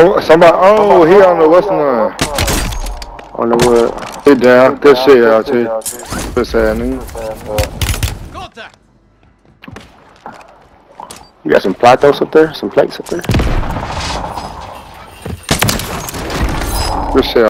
Some, somebody, oh, he on the western line. On the wood. He down. Good shit, out here. Good sad nigga. You got some platos up there? Some plates up there? Good shit.